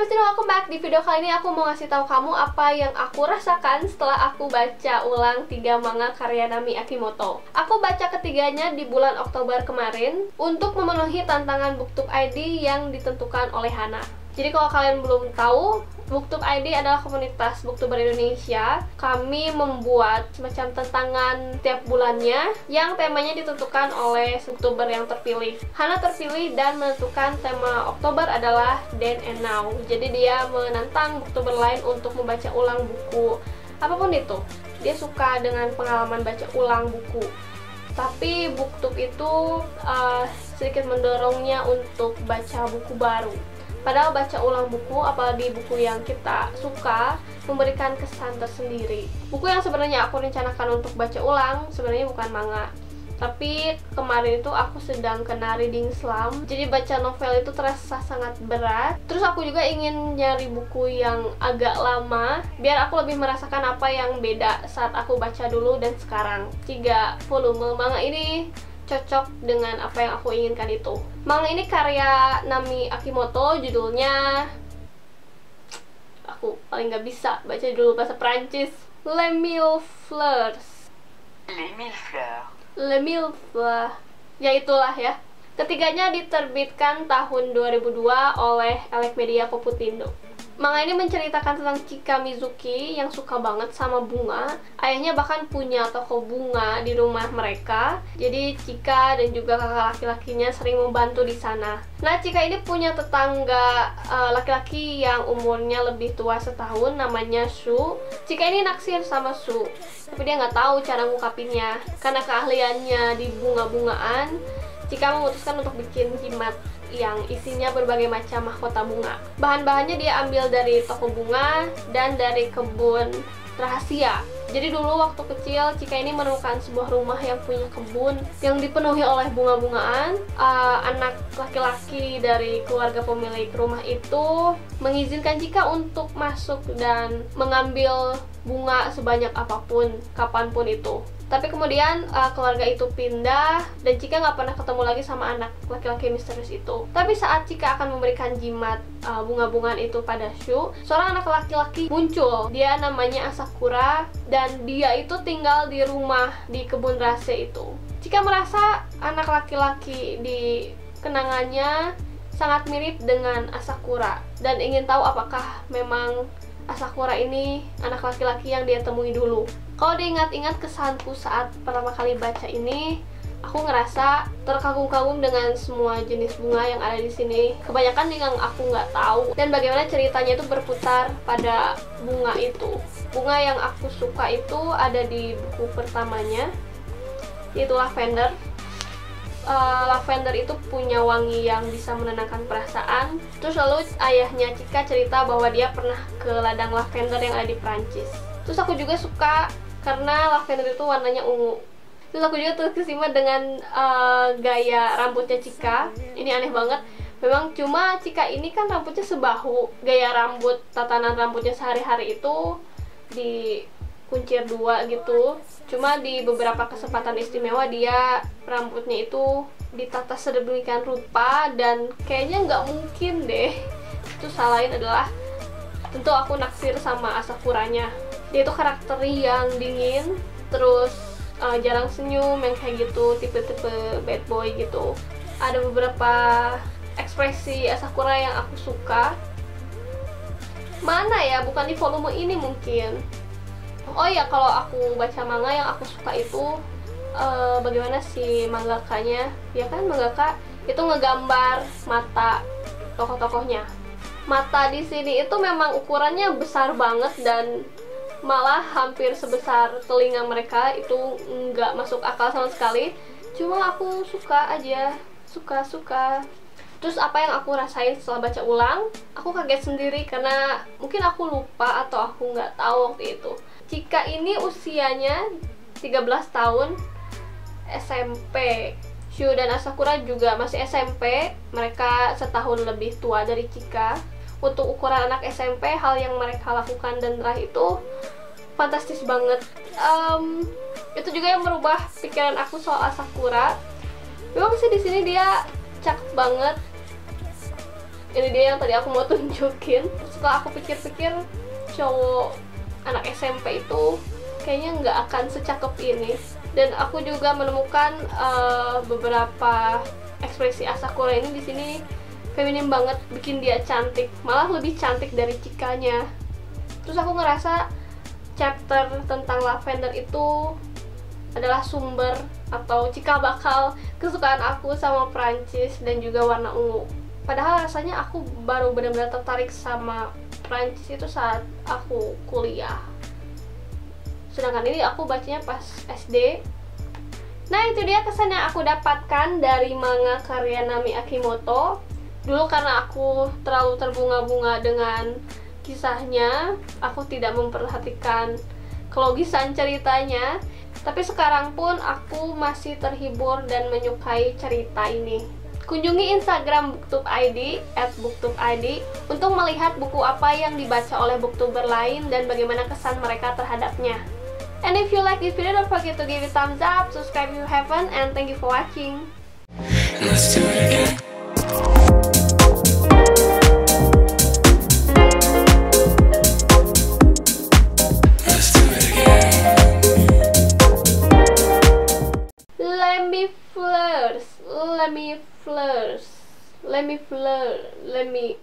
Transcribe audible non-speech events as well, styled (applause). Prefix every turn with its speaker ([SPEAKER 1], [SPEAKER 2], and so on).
[SPEAKER 1] Mesti welcome back. Di video kali ini aku mau ngasih tahu kamu apa yang aku rasakan setelah aku baca ulang tiga manga karya Nami Akimoto. Aku baca ketiganya di bulan Oktober kemarin untuk memenuhi tantangan BookTube ID yang ditentukan oleh Hana. Jadi kalau kalian belum tahu, BookTube ID adalah komunitas booktuber Indonesia. Kami membuat semacam tantangan tiap bulannya yang temanya ditentukan oleh booktuber yang terpilih. Hana terpilih dan menentukan tema Oktober adalah Then and Now. Jadi dia menantang booktuber lain untuk membaca ulang buku apa pun itu. Dia suka dengan pengalaman baca ulang buku. Tapi booktube itu uh, sedikit mendorongnya untuk baca buku baru Padahal baca ulang buku, apalagi buku yang kita suka, memberikan kesan tersendiri. Buku yang sebenarnya aku rencanakan untuk baca ulang sebenarnya bukan manga. Tapi kemarin itu aku sedang kena reading slump Jadi baca novel itu terasa sangat berat Terus aku juga ingin nyari buku yang agak lama Biar aku lebih merasakan apa yang beda saat aku baca dulu dan sekarang Tiga volume manga ini cocok dengan apa yang aku inginkan itu. Manga ini karya Nami Akimoto, judulnya aku paling nggak bisa baca dulu bahasa Prancis. Les Mille Fleurs.
[SPEAKER 2] Les Mille Fleurs.
[SPEAKER 1] Les Mille Fleurs. Ya itulah ya. Ketiganya diterbitkan tahun 2002 oleh Elek Media Poputindo. Manga ini menceritakan tentang Chika Mizuki yang suka banget sama bunga. Ayahnya bahkan punya toko bunga di rumah mereka. Jadi Chika dan juga kakak laki-lakinya sering membantu di sana. Nah, Chika ini punya tetangga uh, laki-laki yang umurnya lebih tua setahun, namanya Su. Chika ini naksir sama Su, tapi dia nggak tahu cara ngungkapinnya. Karena keahliannya di bunga-bungaan, Chika memutuskan untuk bikin jimat yang isinya berbagai macam mahkota bunga. Bahan-bahannya dia ambil dari toko bunga dan dari kebun rahasia. Jadi dulu waktu kecil Cika ini menemukan sebuah rumah yang punya kebun yang dipenuhi oleh bunga-bungaan. Uh, anak laki-laki dari keluarga pemilik rumah itu mengizinkan Cika untuk masuk dan mengambil bunga sebanyak apa pun, kapan pun itu. Tapi kemudian uh, keluarga itu pindah dan Cika nggak pernah ketemu lagi sama anak laki-laki misterius itu. Tapi saat Cika akan memberikan jimat uh, bunga-bungaan itu pada Shu, seorang anak laki-laki muncul. Dia namanya Asakura dan dia itu tinggal di rumah di kebun rahasia itu. Cika merasa anak laki-laki di kenangannya sangat mirip dengan Asakura dan ingin tahu apakah memang Asakura ini anak laki-laki yang dia temui dulu. Kalau diingat-ingat kesanku saat pertama kali baca ini, aku ngerasa terkagum-kagum dengan semua jenis bunga yang ada di sini. Kebanyakan yang aku nggak tahu dan bagaimana ceritanya itu berputar pada bunga itu. Bunga yang aku suka itu ada di buku pertamanya, yaitu lavender. Uh, lavender itu punya wangi yang bisa menenangkan perasaan. Terus lalu ayahnya Cika cerita bahwa dia pernah ke ladang lavender yang ada di Prancis. Terus aku juga suka karena lavender itu warnanya ungu. Terus aku juga terkesima dengan uh, gaya rambutnya Cika. Ini aneh banget. Memang cuma Cika ini kan rambutnya sebahu. Gaya rambut tatanan rambutnya sehari-hari itu di kuncir dua gitu. Cuma di beberapa kesempatan istimewa dia rambutnya itu ditata sedemikian rupa dan kayaknya nggak mungkin deh. Itu salahin adalah tentu aku naksir sama asakuranya dia itu karakter yang dingin terus uh, jarang senyum yang kayak gitu tipe-tipe bad boy gitu. Ada beberapa ekspresi Asakura yang aku suka. Mana ya bukan di volume ini mungkin. Oh ya kalau aku baca manga yang aku suka itu uh, bagaimana si mangakanya? Ya kan mangaka itu ngegambar mata tokoh-tokohnya. Mata di sini itu memang ukurannya besar banget dan malah hampir sebesar telinga mereka itu nggak masuk akal sama sekali. Cuma aku suka aja. Suka suka. Terus apa yang aku rasain setelah baca ulang? Aku kaget sendiri karena mungkin aku lupa atau aku nggak tahu waktu itu. Cika ini usianya 13 tahun SMP Shu dan Asakura juga masih SMP mereka setahun lebih tua dari Cika untuk ukuran anak SMP hal yang mereka lakukan dan raih itu fantastis banget. Um, itu juga yang merubah pikiran aku soal Asakura memang sih di sini dia cakep banget. Ini dia yang tadi aku mau (laughs) tunjukin. Setelah aku pikir-pikir cowok anak SMP itu kayaknya nggak akan secakep ini. Dan aku juga menemukan uh, beberapa ekspresi Asakura ini di sini feminim banget bikin dia cantik. Malah lebih cantik dari Cikanya. Terus aku ngerasa chapter tentang lavender itu adalah sumber atau cikal bakal kesukaan aku sama Prancis dan juga warna ungu. Padahal rasanya aku baru benar-benar tertarik sama Prancis itu saat aku kuliah. Sedangkan ini aku bacanya pas SD nah itu dia kesan yang aku dapatkan dari manga karya Nami Akimoto dulu karena aku terlalu terbunga-bunga dengan kisahnya aku tidak memperhatikan kelogisan ceritanya tapi sekarang pun aku masih terhibur dan menyukai cerita ini. Kunjungi Instagram Booktube ID at Booktube ID untuk melihat buku apa yang dibaca oleh booktuber lain dan bagaimana kesan mereka terhadapnya. And if you like this video, don't forget to give it thumbs up, subscribe if you haven't, and thank you for watching. Let's do it again. Let me flirt let me flirt let me